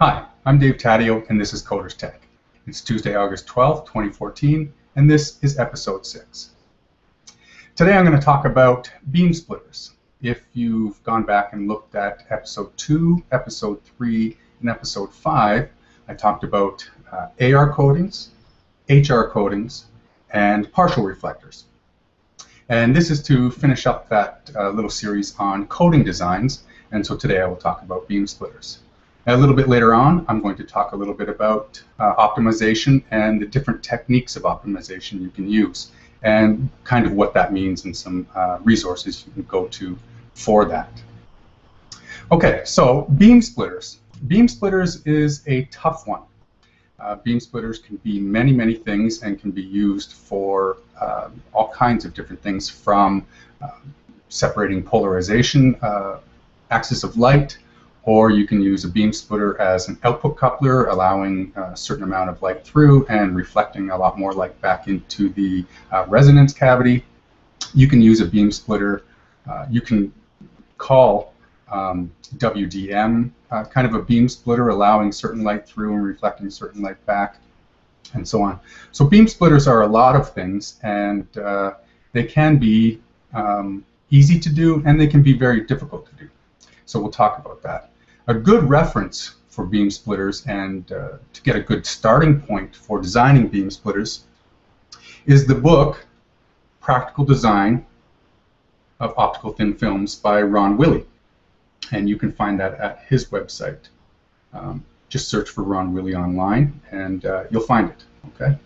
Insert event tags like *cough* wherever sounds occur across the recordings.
Hi, I'm Dave Taddeo, and this is Coaters Tech. It's Tuesday, August 12th, 2014, and this is episode 6. Today I'm going to talk about beam splitters. If you've gone back and looked at episode 2, episode 3, and episode 5, I talked about uh, AR coatings, HR coatings, and partial reflectors. And this is to finish up that uh, little series on coating designs, and so today I will talk about beam splitters. A little bit later on, I'm going to talk a little bit about uh, optimization and the different techniques of optimization you can use, and kind of what that means and some uh, resources you can go to for that. Okay, so beam splitters. Beam splitters is a tough one. Uh, beam splitters can be many, many things and can be used for uh, all kinds of different things from uh, separating polarization uh, axis of light, or you can use a beam splitter as an output coupler, allowing a certain amount of light through and reflecting a lot more light back into the uh, resonance cavity. You can use a beam splitter. Uh, you can call um, WDM, uh, kind of a beam splitter allowing certain light through and reflecting certain light back, and so on. So beam splitters are a lot of things, and uh, they can be um, easy to do, and they can be very difficult to do. So we'll talk about that. A good reference for beam splitters and uh, to get a good starting point for designing beam splitters is the book Practical Design of Optical Thin Films by Ron Willey and you can find that at his website. Um, just search for Ron Willey online, and uh, you'll find it. Okay,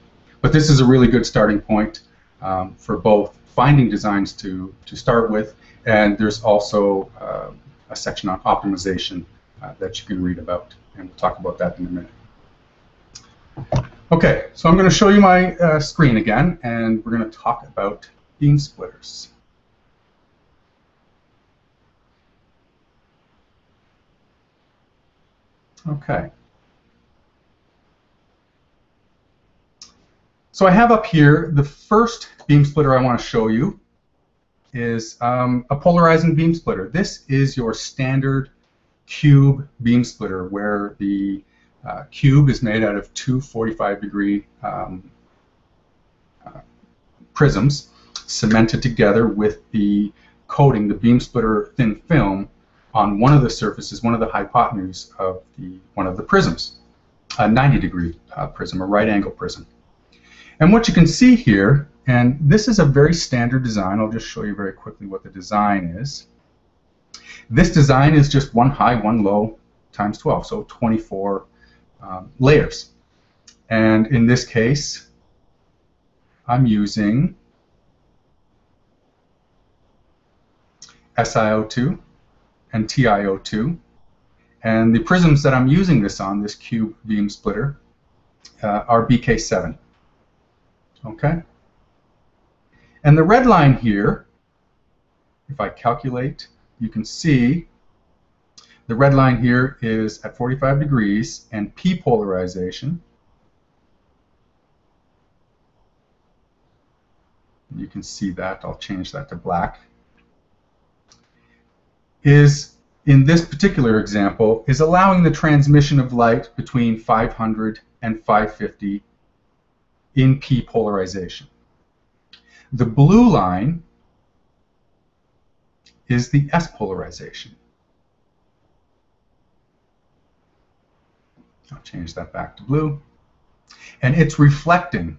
but this is a really good starting point um, for both finding designs to to start with, and there's also uh, a section on optimization uh, that you can read about, and we'll talk about that in a minute. Okay, so I'm going to show you my uh, screen again, and we're going to talk about beam splitters. Okay. So I have up here the first beam splitter I want to show you is um, a polarizing beam splitter. This is your standard cube beam splitter where the uh, cube is made out of two 45 degree um, uh, prisms cemented together with the coating, the beam splitter thin film on one of the surfaces, one of the hypotenuse of the one of the prisms, a 90 degree uh, prism, a right angle prism. And what you can see here, and this is a very standard design, I'll just show you very quickly what the design is. This design is just one high, one low, times 12, so 24 um, layers. And in this case, I'm using SiO2 and TiO2. And the prisms that I'm using this on, this cube beam splitter, uh, are BK7. Okay? And the red line here, if I calculate, you can see the red line here is at 45 degrees and P polarization. You can see that. I'll change that to black is, in this particular example, is allowing the transmission of light between 500 and 550 in P polarization. The blue line is the S polarization. I'll change that back to blue. And it's reflecting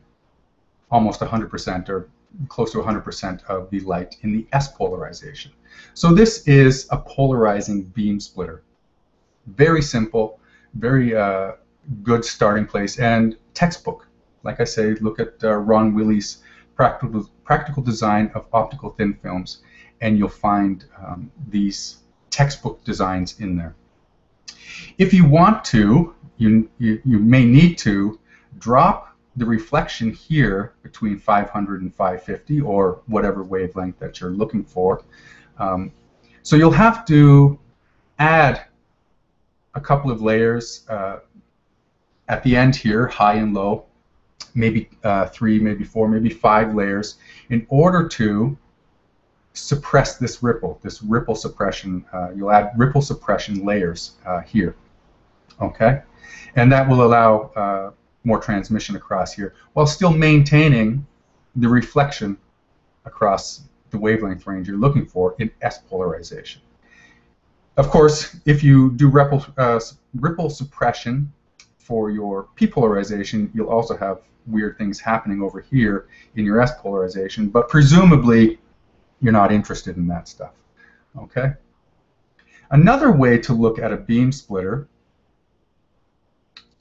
almost 100% or close to 100% of the light in the S polarization. So this is a polarizing beam splitter. Very simple, very uh, good starting place, and textbook. Like I say, look at uh, Ron Willey's practical, practical design of optical thin films, and you'll find um, these textbook designs in there. If you want to, you, you, you may need to drop the reflection here between 500 and 550 or whatever wavelength that you're looking for. Um, so you'll have to add a couple of layers uh, at the end here, high and low, maybe uh, three, maybe four, maybe five layers in order to suppress this ripple, this ripple suppression. Uh, you'll add ripple suppression layers uh, here. Okay, and that will allow uh, more transmission across here while still maintaining the reflection across the wavelength range you're looking for in S polarization. Of course, if you do ripple, uh, ripple suppression for your P polarization, you'll also have weird things happening over here in your S polarization, but presumably you're not interested in that stuff. Okay? Another way to look at a beam splitter,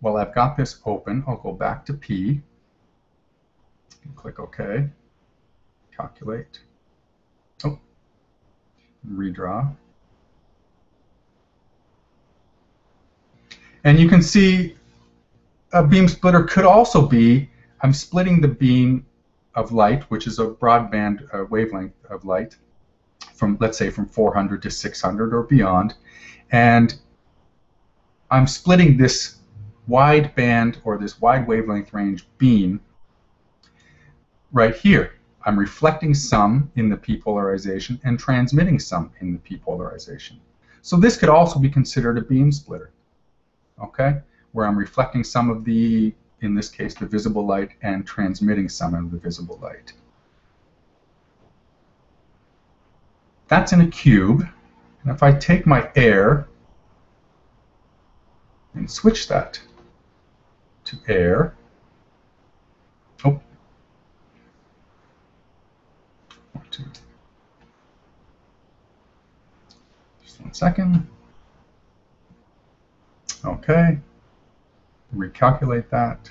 well, I've got this open. I'll go back to P. Click OK. Calculate. Oh, redraw. And you can see a beam splitter could also be I'm splitting the beam of light, which is a broadband uh, wavelength of light, from let's say from 400 to 600 or beyond, and I'm splitting this wide band or this wide wavelength range beam right here. I'm reflecting some in the p polarization and transmitting some in the p polarization. So this could also be considered a beam splitter, okay, where I'm reflecting some of the, in this case, the visible light and transmitting some of the visible light. That's in a cube. And if I take my air and switch that to air, oh, two. Just one second. Okay. Recalculate that.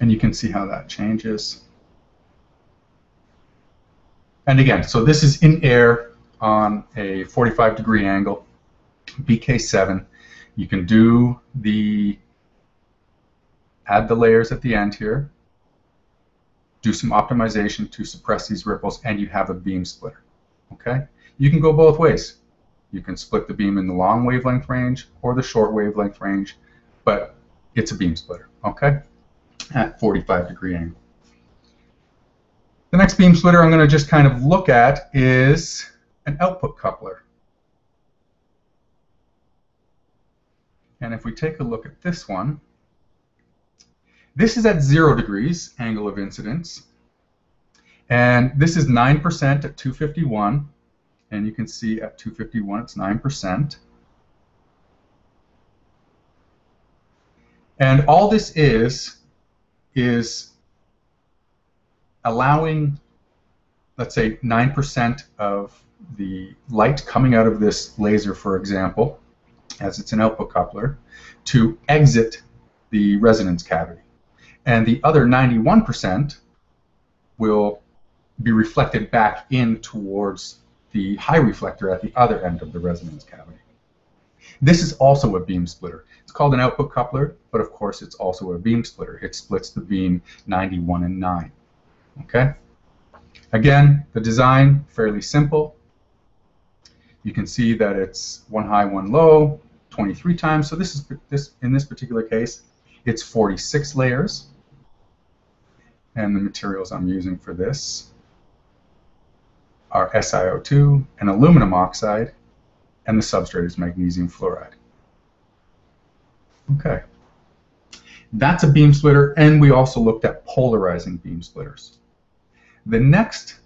And you can see how that changes. And again, so this is in air on a 45 degree angle, BK7. You can do the, add the layers at the end here, do some optimization to suppress these ripples, and you have a beam splitter. Okay? You can go both ways. You can split the beam in the long wavelength range or the short wavelength range, but it's a beam splitter, okay? At 45 degree angle. The next beam splitter I'm going to just kind of look at is an output coupler. And if we take a look at this one, this is at zero degrees angle of incidence. And this is 9% at 251. And you can see at 251 it's 9%. And all this is, is allowing, let's say, 9% of the light coming out of this laser, for example, as it's an output coupler, to exit the resonance cavity. And the other 91% will be reflected back in towards the high reflector at the other end of the resonance cavity. This is also a beam splitter. It's called an output coupler, but of course it's also a beam splitter. It splits the beam 91 and 9. Okay? Again, the design, fairly simple. You can see that it's one high, one low, 23 times. So this is this in this particular case, it's 46 layers. And the materials I'm using for this are SiO2 and aluminum oxide, and the substrate is magnesium fluoride. Okay. That's a beam splitter, and we also looked at polarizing beam splitters. The next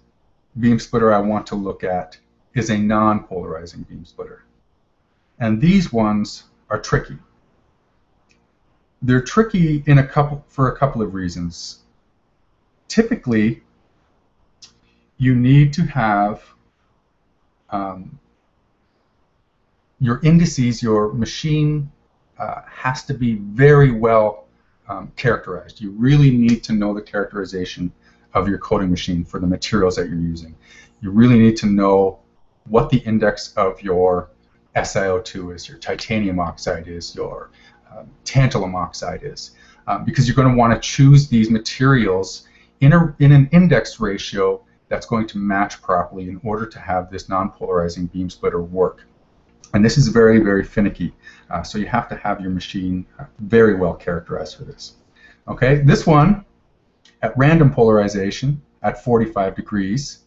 beam splitter I want to look at is a non-polarizing beam splitter. And these ones are tricky. They're tricky in a couple for a couple of reasons. Typically, you need to have um, your indices, your machine uh, has to be very well um, characterized. You really need to know the characterization of your coating machine for the materials that you're using. You really need to know what the index of your SiO2 is, your titanium oxide is, your um, tantalum oxide is, um, because you're going to want to choose these materials in, a, in an index ratio that's going to match properly in order to have this non-polarizing beam splitter work. And this is very, very finicky. Uh, so you have to have your machine uh, very well characterized for this. Okay, this one at random polarization at 45 degrees,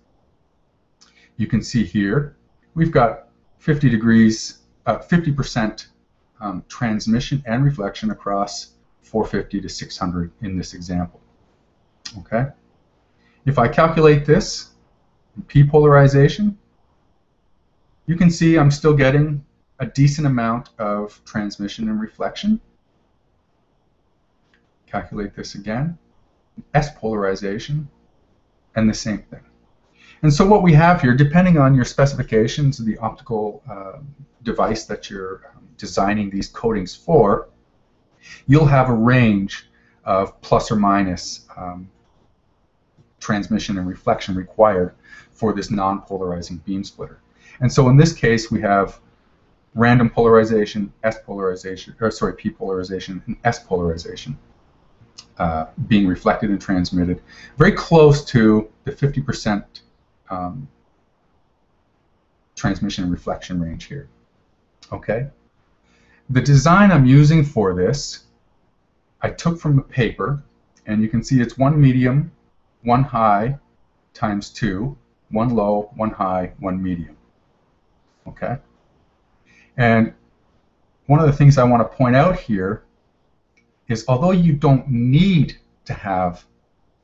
you can see here, we've got 50 degrees uh, 50% um, transmission and reflection across 450 to 600 in this example. Okay. If I calculate this, p polarization, you can see I'm still getting a decent amount of transmission and reflection. Calculate this again. S polarization, and the same thing. And so what we have here, depending on your specifications of the optical uh, device that you're um, designing these coatings for, you'll have a range of plus or minus um, transmission and reflection required for this non-polarizing beam splitter. And so in this case, we have random polarization, S polarization, or sorry, P polarization, and S polarization uh, being reflected and transmitted, very close to the 50% um, transmission and reflection range here. Okay. The design I'm using for this, I took from a paper, and you can see it's one medium, one high, times two, one low, one high, one medium. Okay? And one of the things I want to point out here is although you don't need to have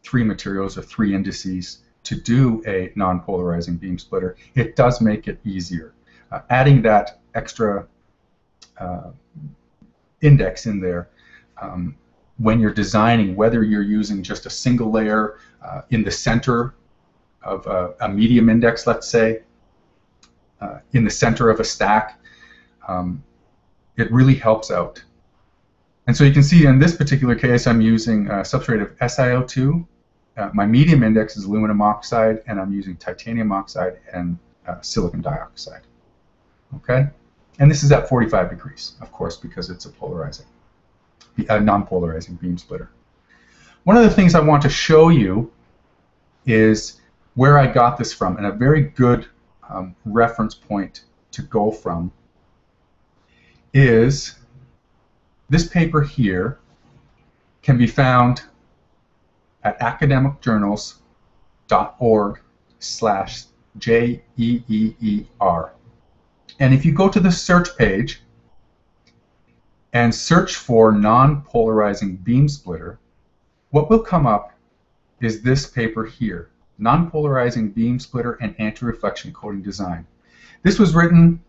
three materials or three indices to do a non-polarizing beam splitter, it does make it easier. Uh, adding that extra uh, index in there um, when you're designing, whether you're using just a single layer uh, in the center of a, a, medium index, let's say, uh, in the center of a stack, um, it really helps out. And so you can see in this particular case, I'm using a substrate of SiO2. Uh, my medium index is aluminum oxide, and I'm using titanium oxide and uh, silicon dioxide. Okay? And this is at 45 degrees, of course, because it's a polarizing, a non-polarizing beam splitter. One of the things I want to show you is where I got this from, and a very good um, reference point to go from is this paper here can be found at academicjournals.org slash J-E-E-E-R. And if you go to the search page and search for non-polarizing beam splitter, what will come up is this paper here, Non-Polarizing Beam Splitter and Anti-Reflection Coating Design. This was written,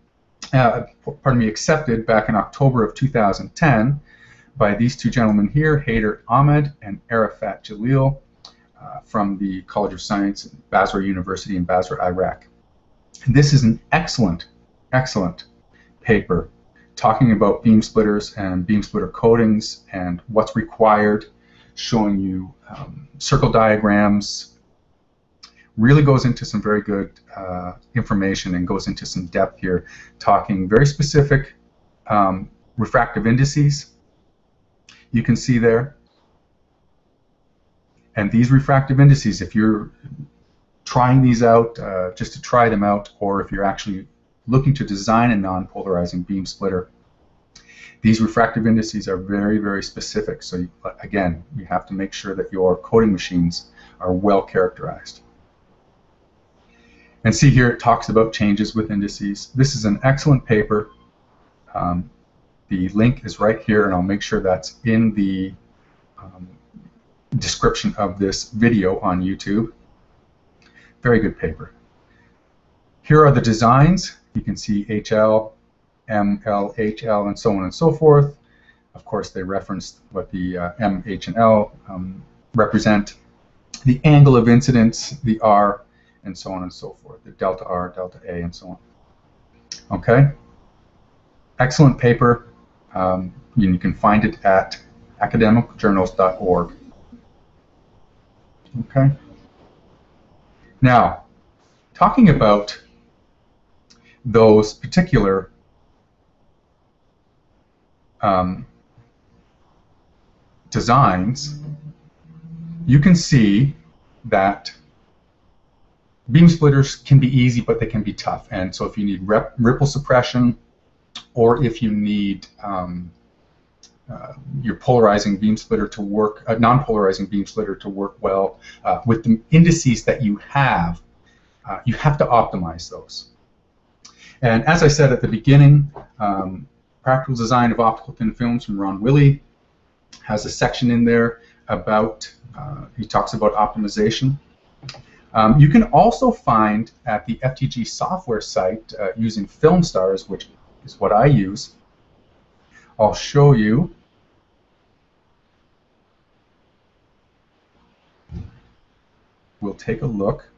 uh, pardon me, accepted back in October of 2010 by these two gentlemen here, Haider Ahmed and Arafat Jalil uh, from the College of Science at Basra University in Basra, Iraq. And this is an excellent excellent paper talking about beam splitters and beam splitter coatings and what's required, showing you um, circle diagrams, really goes into some very good uh, information and goes into some depth here, talking very specific um, refractive indices you can see there. And these refractive indices, if you're trying these out uh, just to try them out, or if you're actually looking to design a non-polarizing beam splitter, these refractive indices are very, very specific. So you, again, you have to make sure that your coating machines are well characterized. And see here it talks about changes with indices. This is an excellent paper. Um, the link is right here, and I'll make sure that's in the um, description of this video on YouTube. Very good paper. Here are the designs. You can see HL, ML, HL, and so on and so forth. Of course, they referenced what the uh, M, H, and L um, represent. The angle of incidence, the R, and so on and so forth. The delta R, delta A, and so on. Okay? Excellent paper. Um, you can find it at academicjournals.org. Okay? Now, talking about those particular um, designs, you can see that beam splitters can be easy, but they can be tough. And so if you need ripple suppression, or if you need um, uh, your polarizing beam splitter to work, a non-polarizing beam splitter to work well uh, with the indices that you have, uh, you have to optimize those. And as I said at the beginning, Um, Practical Design of Optical Thin Films from Ron Willey has a section in there about, uh, he talks about optimization. Um, you can also find at the FTG software site uh, using FilmStars, which is what I use. I'll show you. We'll take a look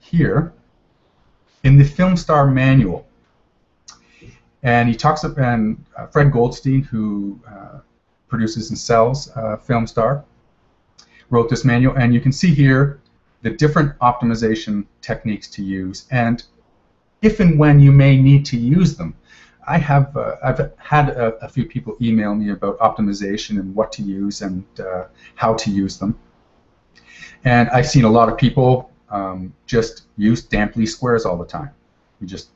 here in the FilmStar manual. And he talks about and uh, Fred Goldstein, who uh, produces and sells uh, FilmStar, wrote this manual, and you can see here the different optimization techniques to use, and if and when you may need to use them. I have uh, I've had a, a, few people email me about optimization and what to use and uh, how to use them, and I've seen a lot of people um, just use damp least squares all the time. You just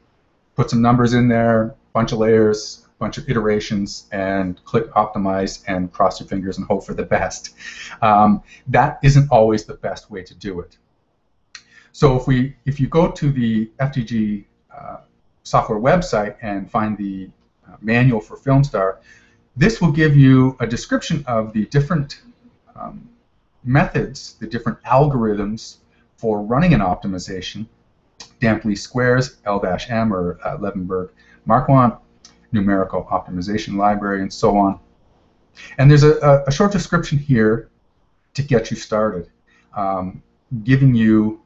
put some numbers in there, bunch of layers, bunch of iterations and click optimize and cross your fingers and hope for the *laughs* best. Um, that isn't always the best way to do it. So if we if you go to the FTG uh, software website and find the uh, manual for FilmStar, this will give you a description of the different um, methods, the different algorithms for running an optimization, damp least squares, L-M or uh, Levenberg Marquardt, numerical optimization library, and so on. And there's a, a short description here to get you started, um, giving you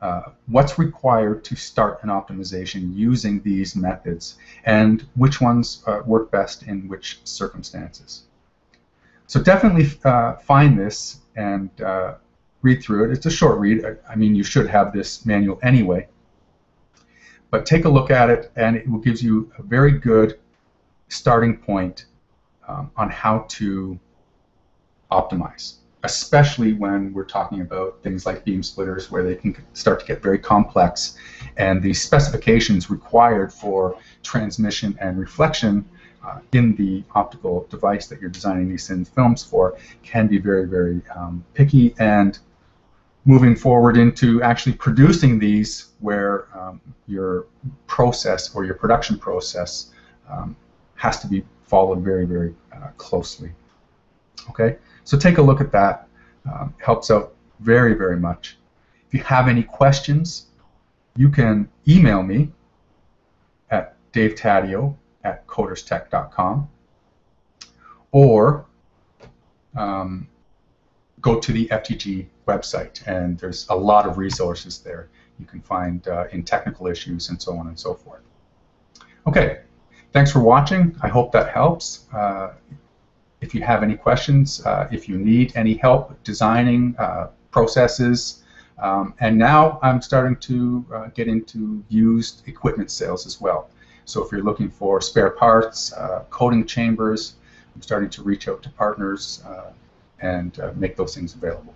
uh, what's required to start an optimization using these methods and which ones uh, work best in which circumstances. So definitely uh, find this and uh, read through it. It's a short read. I, mean, you should have this manual anyway. But take a look at it, and it will gives you a very good starting point um, on how to optimize, especially when we're talking about things like beam splitters, where they can start to get very complex, and the specifications required for transmission and reflection uh, in the optical device that you're designing these thin films for can be very, very um, picky and moving forward into actually producing these where um, your process or your production process um, has to be followed very, very uh, closely. Okay, so take a look at that. Um, helps out very, very much. If you have any questions, you can email me at davetaddeo at coaterstech.com or um, go to the FTG website, and there's a lot of resources there you can find uh, in technical issues and so on and so forth. Okay, thanks for watching. I hope that helps. Uh, if you have any questions, uh, if you need any help designing uh, processes, um, and now I'm starting to uh, get into used equipment sales as well. So if you're looking for spare parts, uh, coating chambers, I'm starting to reach out to partners and make those things available.